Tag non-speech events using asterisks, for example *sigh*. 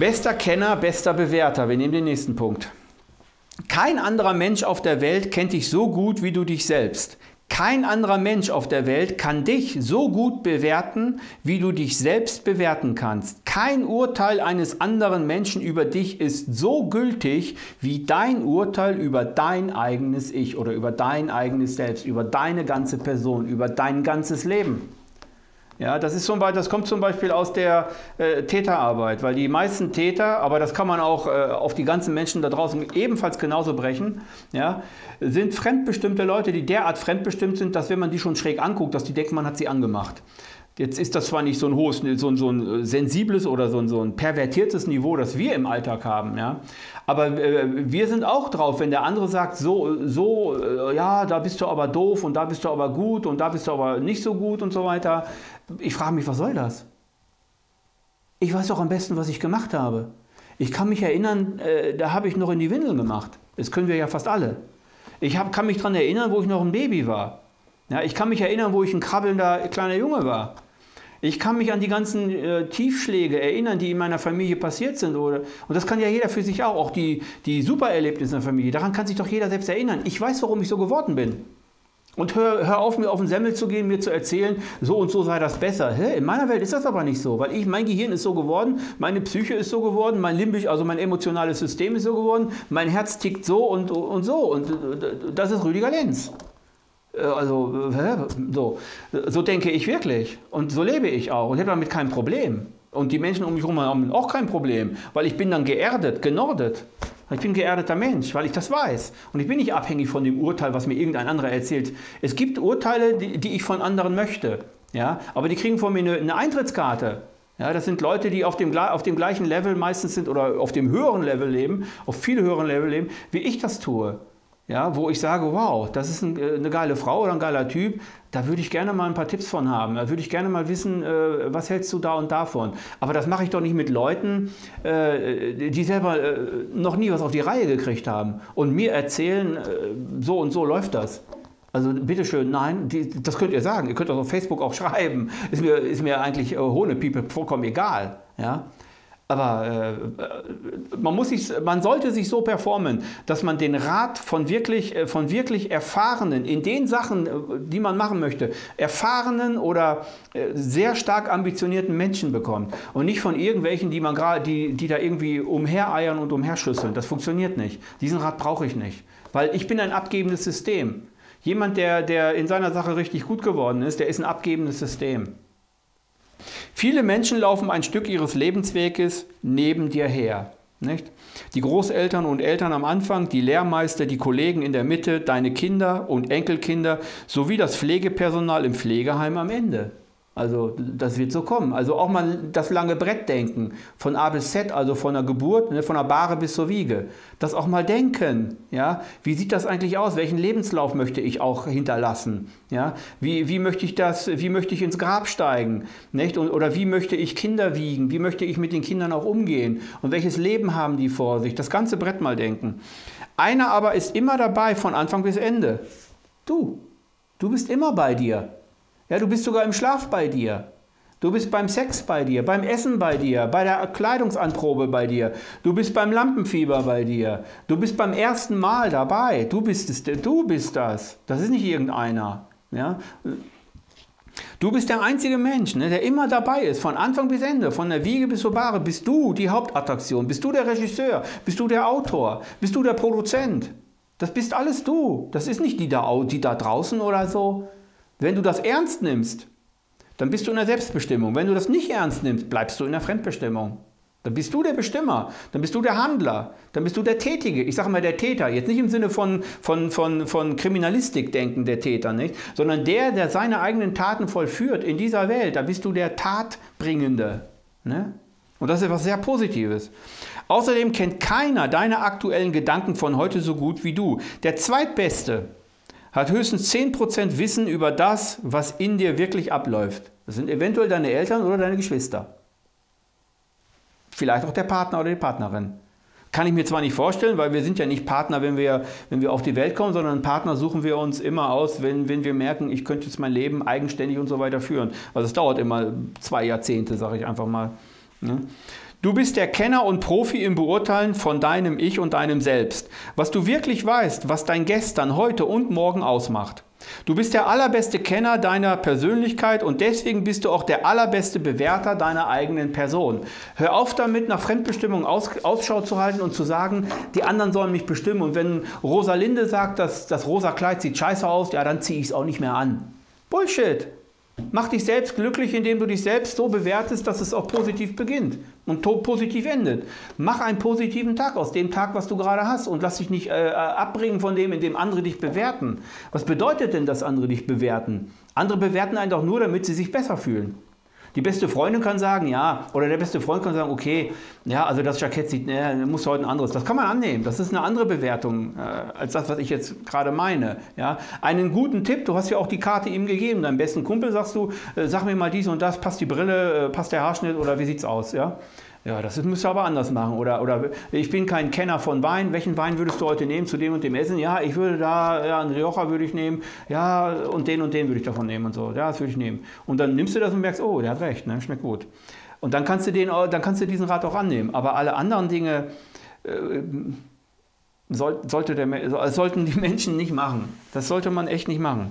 Bester Kenner, bester Bewerter. Wir nehmen den nächsten Punkt. Kein anderer Mensch auf der Welt kennt dich so gut wie du dich selbst. Kein anderer Mensch auf der Welt kann dich so gut bewerten, wie du dich selbst bewerten kannst. Kein Urteil eines anderen Menschen über dich ist so gültig wie dein Urteil über dein eigenes Ich oder über dein eigenes Selbst, über deine ganze Person, über dein ganzes Leben. Ja, das, ist zum Beispiel, das kommt zum Beispiel aus der äh, Täterarbeit, weil die meisten Täter, aber das kann man auch äh, auf die ganzen Menschen da draußen ebenfalls genauso brechen, ja, sind fremdbestimmte Leute, die derart fremdbestimmt sind, dass wenn man die schon schräg anguckt, dass die denken, man hat sie angemacht. Jetzt ist das zwar nicht so ein hohes, so ein, so ein sensibles oder so ein, so ein pervertiertes Niveau, das wir im Alltag haben, ja. Aber äh, wir sind auch drauf, wenn der andere sagt, so, so, äh, ja, da bist du aber doof und da bist du aber gut und da bist du aber nicht so gut und so weiter. Ich frage mich, was soll das? Ich weiß doch am besten, was ich gemacht habe. Ich kann mich erinnern, äh, da habe ich noch in die Windeln gemacht. Das können wir ja fast alle. Ich hab, kann mich daran erinnern, wo ich noch ein Baby war. Ja, ich kann mich erinnern, wo ich ein krabbelnder kleiner Junge war. Ich kann mich an die ganzen äh, Tiefschläge erinnern, die in meiner Familie passiert sind. Oder, und das kann ja jeder für sich auch, auch die, die Supererlebnisse in der Familie. Daran kann sich doch jeder selbst erinnern. Ich weiß, warum ich so geworden bin. Und hör, hör auf, mir auf den Semmel zu gehen, mir zu erzählen, so und so sei das besser. Hä? In meiner Welt ist das aber nicht so, weil ich, mein Gehirn ist so geworden, meine Psyche ist so geworden, mein limbisch, also mein emotionales System ist so geworden, mein Herz tickt so und, und so. Und äh, das ist Rüdiger Lenz. Äh, also, so, so denke ich wirklich. Und so lebe ich auch. Und habe damit kein Problem. Und die Menschen um mich herum haben auch kein Problem, weil ich bin dann geerdet, genordet. Ich bin ein geerdeter Mensch, weil ich das weiß. Und ich bin nicht abhängig von dem Urteil, was mir irgendein anderer erzählt. Es gibt Urteile, die, die ich von anderen möchte. Ja? Aber die kriegen von mir eine, eine Eintrittskarte. Ja, das sind Leute, die auf dem, auf dem gleichen Level meistens sind oder auf dem höheren Level leben, auf viel höheren Level leben, wie ich das tue ja, wo ich sage, wow, das ist ein, äh, eine geile Frau oder ein geiler Typ, da würde ich gerne mal ein paar Tipps von haben. Da würde ich gerne mal wissen, äh, was hältst du da und davon. Aber das mache ich doch nicht mit Leuten, äh, die selber noch nie was auf die Reihe gekriegt haben und mir erzählen, so und so läuft das. Also bitteschön, nein, die, das könnt ihr sagen. Ihr könnt das auf Facebook auch *laughs* schreiben. Ist mir, ist mir eigentlich ohne People vollkommen egal. Ja? Aber äh, man, muss sich, man sollte sich so performen, dass man den Rat von wirklich, äh, von wirklich Erfahrenen in den Sachen, äh, die man machen möchte, erfahrenen oder äh, sehr stark ambitionierten Menschen bekommt. Und nicht von irgendwelchen, die, man grad, die, die da irgendwie umhereiern und umherschüsseln. Das funktioniert nicht. Diesen Rat brauche ich nicht. Weil ich bin ein abgebendes System. Jemand, der, der in seiner Sache richtig gut geworden ist, der ist ein abgebendes System. Viele Menschen laufen ein Stück ihres Lebensweges neben dir her. Nicht? Die Großeltern und Eltern am Anfang, die Lehrmeister, die Kollegen in der Mitte, deine Kinder und Enkelkinder sowie das Pflegepersonal im Pflegeheim am Ende. Also das wird so kommen. Also auch mal das lange Brett denken, von A bis Z, also von der Geburt, ne, von der Bahre bis zur Wiege. Das auch mal denken. Ja? Wie sieht das eigentlich aus? Welchen Lebenslauf möchte ich auch hinterlassen? Ja? Wie, wie, möchte ich das, wie möchte ich ins Grab steigen? Nicht? Und, oder wie möchte ich Kinder wiegen? Wie möchte ich mit den Kindern auch umgehen? Und welches Leben haben die vor sich? Das ganze Brett mal denken. Einer aber ist immer dabei von Anfang bis Ende. Du. Du bist immer bei dir. Ja, du bist sogar im Schlaf bei dir. Du bist beim Sex bei dir, beim Essen bei dir, bei der Kleidungsanprobe bei dir. Du bist beim Lampenfieber bei dir. Du bist beim ersten Mal dabei. Du bist es, du bist das. Das ist nicht irgendeiner. Ja? Du bist der einzige Mensch, ne, der immer dabei ist, von Anfang bis Ende, von der Wiege bis zur Bahre. Bist du die Hauptattraktion? Bist du der Regisseur? Bist du der Autor? Bist du der Produzent? Das bist alles du. Das ist nicht die da, die da draußen oder so. Wenn du das ernst nimmst, dann bist du in der Selbstbestimmung. Wenn du das nicht ernst nimmst, bleibst du in der Fremdbestimmung. Dann bist du der Bestimmer, dann bist du der Handler, dann bist du der Tätige. Ich sage mal der Täter, jetzt nicht im Sinne von, von, von, von Kriminalistik denken, der Täter, nicht? sondern der, der seine eigenen Taten vollführt in dieser Welt, da bist du der Tatbringende. Ne? Und das ist etwas sehr Positives. Außerdem kennt keiner deine aktuellen Gedanken von heute so gut wie du. Der Zweitbeste, hat höchstens 10% Wissen über das, was in dir wirklich abläuft. Das sind eventuell deine Eltern oder deine Geschwister. Vielleicht auch der Partner oder die Partnerin. Kann ich mir zwar nicht vorstellen, weil wir sind ja nicht Partner, wenn wir, wenn wir auf die Welt kommen, sondern Partner suchen wir uns immer aus, wenn, wenn wir merken, ich könnte jetzt mein Leben eigenständig und so weiter führen. Also es dauert immer zwei Jahrzehnte, sage ich einfach mal. Ne? Du bist der Kenner und Profi im Beurteilen von deinem Ich und deinem Selbst. Was du wirklich weißt, was dein Gestern, heute und morgen ausmacht. Du bist der allerbeste Kenner deiner Persönlichkeit und deswegen bist du auch der allerbeste Bewerter deiner eigenen Person. Hör auf damit, nach Fremdbestimmung Aus, Ausschau zu halten und zu sagen, die anderen sollen mich bestimmen. Und wenn Rosalinde sagt, dass das rosa Kleid sieht scheiße aus, ja, dann ziehe ich es auch nicht mehr an. Bullshit! Mach dich selbst glücklich, indem du dich selbst so bewertest, dass es auch positiv beginnt und positiv endet. Mach einen positiven Tag aus dem Tag, was du gerade hast und lass dich nicht äh, äh, abbringen von dem, in dem andere dich bewerten. Was bedeutet denn, dass andere dich bewerten? Andere bewerten einen doch nur, damit sie sich besser fühlen. Die beste Freundin kann sagen, ja, oder der beste Freund kann sagen, okay, ja, also das Jackett sieht, ne, muss heute ein anderes. Das kann man annehmen. Das ist eine andere Bewertung äh, als das, was ich jetzt gerade meine. Ja, einen guten Tipp. Du hast ja auch die Karte ihm gegeben. Deinem besten Kumpel sagst du, äh, sag mir mal dies und das. Passt die Brille, äh, passt der Haarschnitt oder wie sieht's aus? Ja. Ja, das müsst ihr aber anders machen. Oder, oder ich bin kein Kenner von Wein. Welchen Wein würdest du heute nehmen zu dem und dem Essen? Ja, ich würde da, ja, einen Rioja würde ich nehmen. Ja, und den und den würde ich davon nehmen und so. Ja, das würde ich nehmen. Und dann nimmst du das und merkst, oh, der hat recht, ne? schmeckt gut. Und dann kannst du, den, dann kannst du diesen Rat auch annehmen. Aber alle anderen Dinge äh, soll, sollte der, sollten die Menschen nicht machen. Das sollte man echt nicht machen.